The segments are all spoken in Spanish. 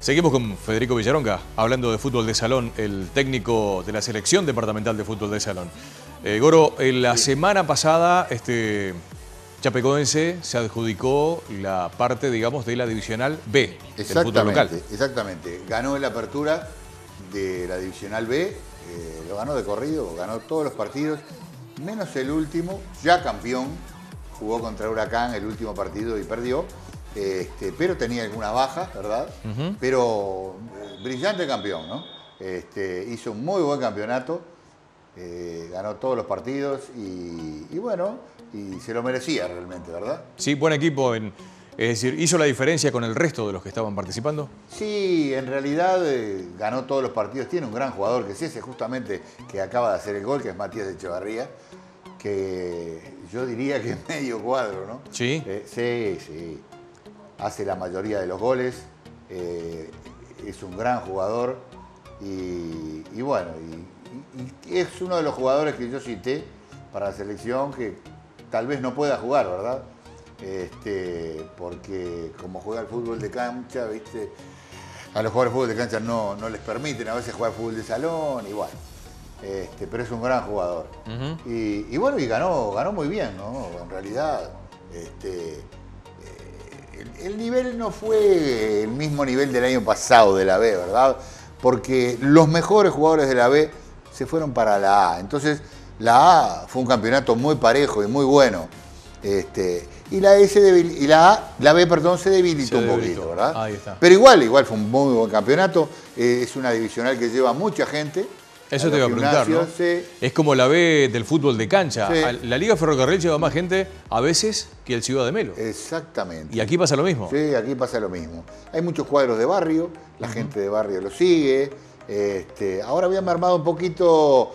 Seguimos con Federico Villaronga, hablando de fútbol de salón, el técnico de la selección departamental de fútbol de salón. Eh, Goro, en la semana pasada, este Chapecoense se adjudicó la parte, digamos, de la divisional B del fútbol local. Exactamente, ganó en la apertura de la divisional B, eh, lo ganó de corrido, ganó todos los partidos, menos el último, ya campeón, jugó contra Huracán el último partido y perdió. Este, pero tenía alguna baja, ¿verdad? Pero eh, brillante campeón, ¿no? Este, hizo un muy buen campeonato, eh, ganó todos los partidos y, bueno, y se lo merecía realmente, ¿verdad? Sí, buen equipo, en, es decir, ¿hizo la diferencia con el resto de los que estaban participando? Sí, en realidad eh, ganó todos los partidos, tiene un gran jugador que es ese justamente que acaba de hacer el gol, que es Matías Echevarría, que yo diría que es medio cuadro, ¿no? Sí. sí, sí hace la mayoría de los goles, eh, es un gran jugador y, bueno, y, es uno de los jugadores que yo cité para la selección que tal vez no pueda jugar, ¿verdad? Este, porque como juega el fútbol de cancha, ¿viste? A los jugadores de fútbol de cancha no, no les permiten a veces jugar fútbol de salón, igual. Este, pero es un gran jugador. y, bueno, y ganó, ganó muy bien, ¿no? En realidad, este, el nivel no fue el mismo nivel del año pasado de la B, ¿verdad? Porque los mejores jugadores de la B se fueron para la A. Entonces, la A fue un campeonato muy parejo y muy bueno. Este, y la, S y la A, la B, perdón, se debilitó un poquito, ¿verdad? Ahí está. Pero igual, igual fue un muy buen campeonato. Eh, es una divisional que lleva mucha gente. Eso te iba a preguntar, ¿no? Es como la B del fútbol de cancha. La Liga Ferrocarril lleva más gente a veces que el Ciudad de Melo. Exactamente. ¿Y aquí pasa lo mismo? Sí, aquí pasa lo mismo. Hay muchos cuadros de barrio, la gente de barrio lo sigue. Este, ahora habíamos armado un poquito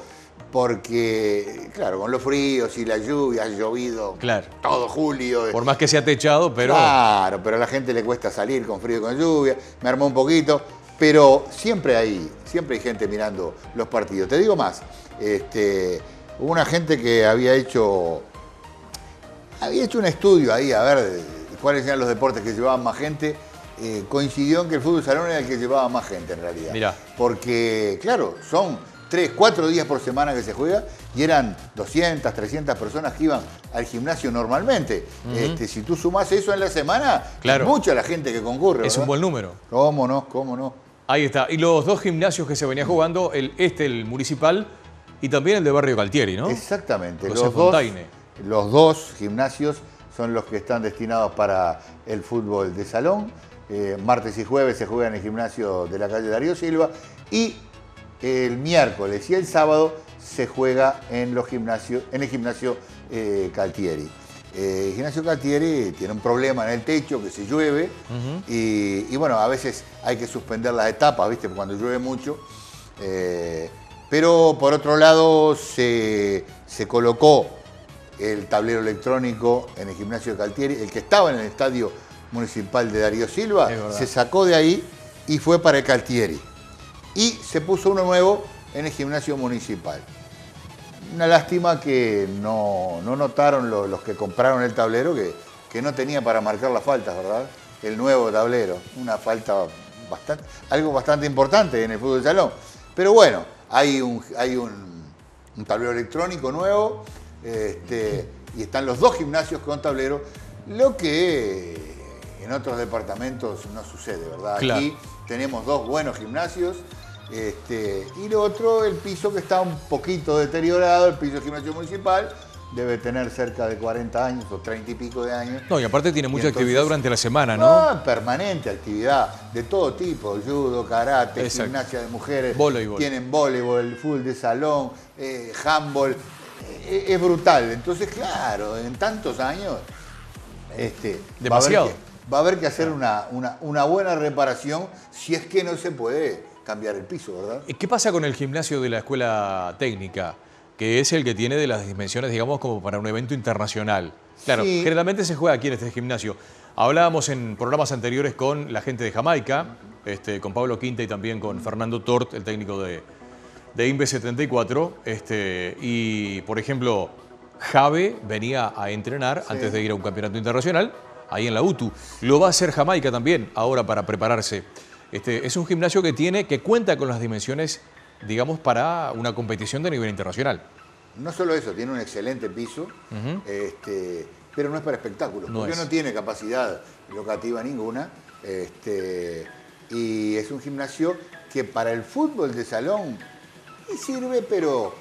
porque, claro, con los fríos y la lluvia, ha llovido claro. todo julio. Por más que sea techado, pero... Claro, pero a la gente le cuesta salir con frío y con lluvia. Me armó un poquito. Pero siempre hay, siempre hay gente mirando los partidos. Te digo más, este, hubo una gente que había hecho, había hecho un estudio ahí a ver cuáles eran los deportes que llevaban más gente. Eh, coincidió en que el fútbol salón era el que llevaba más gente en realidad. Mirá. Porque, claro, son tres, cuatro días por semana que se juega y eran 200, 300 personas que iban al gimnasio normalmente. este, si tú sumas eso en la semana, claro. es mucha la gente que concurre. Es un buen número. ¿Cómo no? ¿Cómo no? Ahí está. Y los dos gimnasios que se venía jugando, el este, el municipal, y también el de Barrio Caltieri, ¿no? Exactamente. los, dos, los dos gimnasios son los que están destinados para el fútbol de salón. Eh, martes y jueves se juega en el gimnasio de la calle Darío Silva y el miércoles y el sábado se juega en, los gimnasios, en el gimnasio eh, Caltieri. Eh, Gimnasio Caltieri tiene un problema en el techo, que se llueve, y, bueno, a veces hay que suspender las etapas, ¿viste? Cuando llueve mucho. Eh, pero por otro lado, se, colocó el tablero electrónico en el gimnasio de Caltieri, el que estaba en el estadio municipal de Darío Silva, se sacó de ahí y fue para el Caltieri. Y se puso uno nuevo en el gimnasio municipal. Una lástima que no, notaron los, que compraron el tablero que, que, no tenía para marcar las faltas, ¿verdad? El nuevo tablero, una falta bastante, algo bastante importante en el fútbol de salón. Pero bueno, hay un, hay un, tablero electrónico nuevo este, y están los dos gimnasios con tablero, lo que en otros departamentos no sucede, ¿verdad? Aquí tenemos dos buenos gimnasios este, y lo otro, el piso que está un poquito deteriorado, el piso del gimnasio municipal, debe tener cerca de 40 años o 30 y pico de años. No, y aparte tiene mucha actividad durante la semana, ¿no? No, permanente actividad, de todo tipo, judo, karate, gimnasia de mujeres. Voleibol. Tienen voleibol, fútbol de salón, eh, handball. Eh, es brutal. Entonces, claro, en tantos años, este, Demasiado. Va a haber que, hacer una, una buena reparación si es que no se puede cambiar el piso, ¿verdad? ¿Y qué pasa con el gimnasio de la escuela técnica? Que es el que tiene de las dimensiones, digamos, como para un evento internacional. Claro, generalmente se juega aquí en este gimnasio. Hablábamos en programas anteriores con la gente de Jamaica, este, con Pablo Quinta y también con Fernando Tort, el técnico de, de INVE 74. Este, y, por ejemplo, Jave venía a entrenar antes de ir a un campeonato internacional, ahí en la UTU. Lo va a hacer Jamaica también, ahora para prepararse. Este, es un gimnasio que tiene, que cuenta con las dimensiones, digamos, para una competición de nivel internacional. No solo eso, tiene un excelente piso, este, pero no es para espectáculos, porque no tiene capacidad locativa ninguna. Este, y es un gimnasio que para el fútbol de salón sirve, pero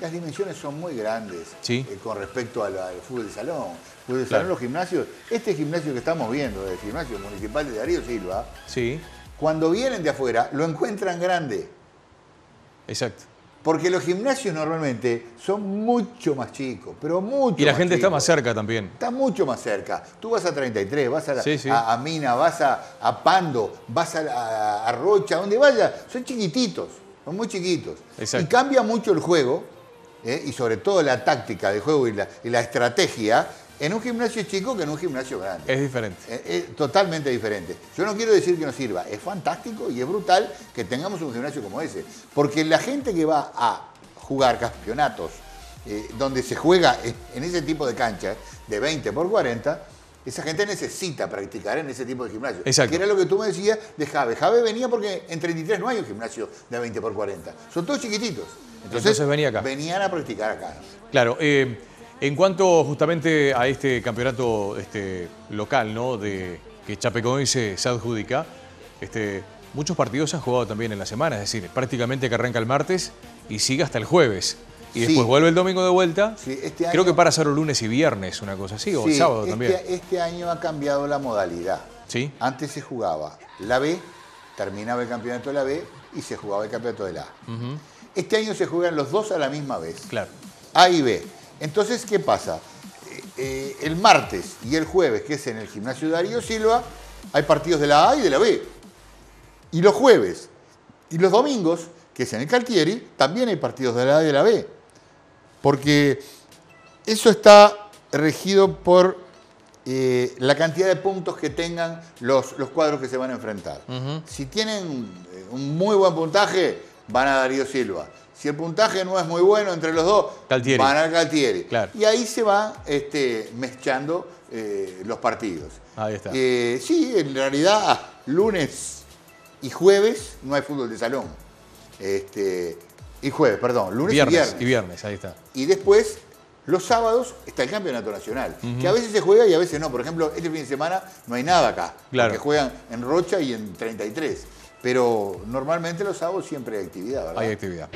las dimensiones son muy grandes eh, con respecto al, fútbol de salón. Fútbol de salón, los gimnasios, este gimnasio que estamos viendo, el gimnasio municipal de Darío Silva, sí. Cuando vienen de afuera lo encuentran grande. Exacto. Porque los gimnasios normalmente son mucho más chicos, pero mucho Y la gente está más cerca también. Está mucho más cerca. Tú vas a 33, vas a, a, Mina, vas a, Pando, vas a, Rocha, donde vayas. Son chiquititos, son muy chiquitos. Y cambia mucho el juego, ¿eh? y sobre todo la táctica de juego y la, y la estrategia, en un gimnasio chico que en un gimnasio grande. Es diferente. Es, totalmente diferente. Yo no quiero decir que no sirva, es fantástico y es brutal que tengamos un gimnasio como ese. Porque la gente que va a jugar campeonatos eh, donde se juega en ese tipo de canchas de 20 por 40, esa gente necesita practicar en ese tipo de gimnasio. Exacto. Que era lo que tú me decías de Jave. Jave venía porque en 33 no hay un gimnasio de 20 por 40. Son todos chiquititos. Entonces, venía acá. venían a practicar acá. Claro. Eh, en cuanto justamente a este campeonato este, local, ¿no? De, que Chapecoense se adjudica, este, muchos partidos se han jugado también en la semana, es decir, prácticamente que arranca el martes y sigue hasta el jueves. Y después vuelve el domingo de vuelta. Este Creo que para hacerlo lunes y viernes, una cosa así, o el sábado este, también. Este año ha cambiado la modalidad. ¿Sí? Antes se jugaba la B, terminaba el campeonato de la B y se jugaba el campeonato de la A. Este año se juegan los dos a la misma vez. Claro. A y B. Entonces, ¿qué pasa? Eh, eh, el martes y el jueves, que es en el gimnasio Darío Silva, hay partidos de la A y de la B. Y los jueves y los domingos, que es en el Caltieri, también hay partidos de la A y de la B. Porque eso está regido por eh, la cantidad de puntos que tengan los, los cuadros que se van a enfrentar. Si tienen un muy buen puntaje, van a Darío Silva. Si el puntaje no es muy bueno entre los dos, van al Galtieri. Y ahí se va este, mezclando eh, los partidos. Ahí está. Eh, sí, en realidad lunes y jueves no hay fútbol de salón. Este, y jueves, perdón, lunes y viernes. Y viernes, ahí está. Y después, los sábados, está el campeonato nacional, que a veces se juega y a veces no. Por ejemplo, este fin de semana no hay nada acá, claro. porque juegan en Rocha y en 33. Pero normalmente los sábados siempre hay actividad, ¿verdad? Hay actividad.